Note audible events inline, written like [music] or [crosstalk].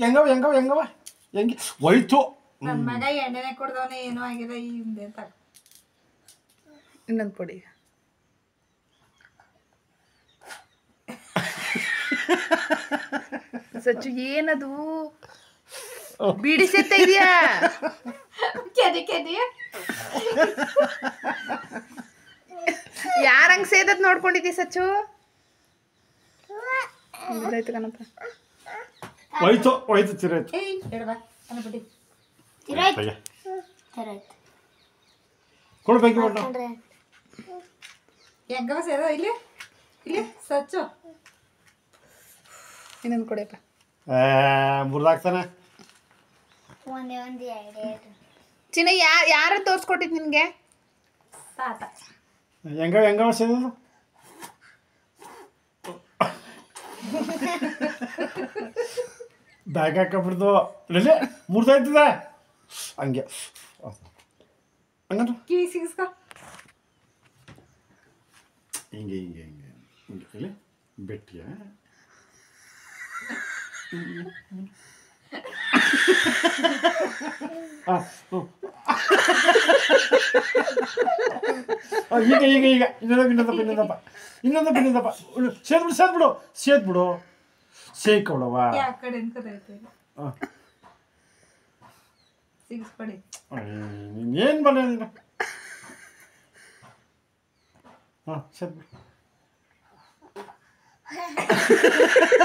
ಹೆಂಗವ ಹೆಂಗವ ಹೆಂಗವ? ಹೆಂಗೆ? ಹೋಯ್ತು ನನ್ನ ಮಗ ಎಣ್ಣೆನೆ ಕುಡ್ದವನೆ ಏನೋ ಆಗಿದೆ ಈ ಹಿಂದೆ ಅಂತ. ಇನ್ನೊಂದು ಕೊಡಿ ಸಚ್ಚು ಏನದು? ಬಿಡಿಸೆತ್ತ ಇದೆಯಾ? ಕೆದಿ ಕೆದಿ. ಯಾರಂಗ್ ಸೇದತ್ ನೋಡ್ಕೊಂಡಿದ್ದಿ ಸಚ್ಚು? ಇದಾಯ್ತು ಕಣಪ್ಪ. ಹೋಯ್ತು ಹೋಯ್ತು ತಿರಾಯ್ತು ಏಯ್ ಅನ್ನ ಬಿಡಿ ಅಯ್ಯ. ಕೊಡು ಬೇಕಿ ಕೊಡು ಹೆಂಗವ ಸೇದ ಇಲ್ಲಿ. ಇಲ್ಲಿ ಸಚ್ಚು. ಇನ್ನೊಂದು ಕೊಡಪ್ಪ ಮುರಿದಾಕ್ತಾನೆ ಒಂದೇ ಒಂದು ಎರಡು ಚಿನ್ನ ಯಾ ಯಾರು ತೋರ್ಸ್ಕೊಟ್ಟಿದ್ ನಿನ್ಗೆ? ತಾತ ಹೆಂಗ ಹೆಂಗವ ಸೇದದು [laughs] ಬ್ಯಾಗ್ ಹಾಕಬಿಡ್ದು ಇಲ್ಲೇ ಮುರಿದಾಯ್ತದ ಹಂಗೆ ಹಂಗಂದ್ರೆ ಕಿವಿ ಸಿಗಿಸ್ಕೊ ಹಿಂಗೆ ಹಿಂಗೆ ಹಿಂಗೆ ಹಿಂಗೆ ಇಲ್ಲಿ ಬೆಟ್ಟಿಯ ಆ, ಹ್ಞೂ. ಆ, ಈಗ ಈಗ ಈಗ ಇನ್ನೊಂದಪ್ಪ ಇನ್ನೊಂದಪ್ಪ ಇನ್ನೊಂದಪ್ಪ ಇನ್ನೊಂದಪ್ಪ ಇನ್ನೊಂದಪ್ಪ ಸೇದ್ಬಿಡು ಸೇದ್ಬಿಡು ಸೇದ್ಬಿಡು ಸೇಯ್ಕೊಳವ ಯಾ ಕಡೆ ಅನ್ಕೋತೈತೆ ಸಿಗಿಸ್ಕೊಡಿ ಏನು ಬಲ್ಲ ನೀನು ಹಾಂ ಸೇದ್ಬಿಡು [laughs]